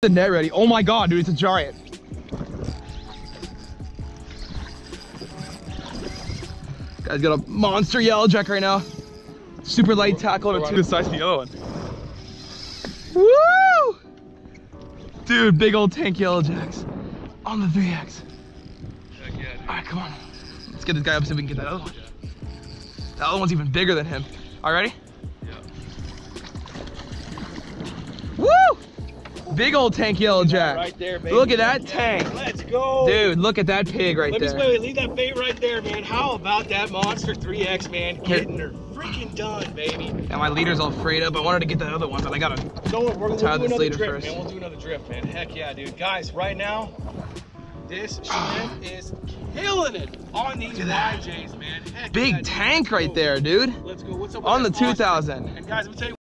the net ready. Oh my god, dude, it's a giant. Guy's got a monster yellow jack right now. Super light tackle and a two the size of the other one. Woo! Dude, big old tank yellow jacks on the 3X. All right, come on. Let's get this guy up so we can get that other one. That other one's even bigger than him. All right, ready? Big old tank yellow jack. Right there, baby. Look at that tank. Let's go. Dude, look at that pig right Let me there. wait, wait, leave that bait right there, man. How about that monster 3X, man? Getting her freaking done, baby. And my leader's all frayed up. I wanted to get that other one, but I gotta. So we're, we'll do Tie this another leader drift, first. man. We'll do another drift, man. Heck yeah, dude. Guys, right now, this shrimp is killing it on these YJs, man. Heck Big yeah, tank right there, dude. Let's go. What's up with On the 2000. And guys, let me tell you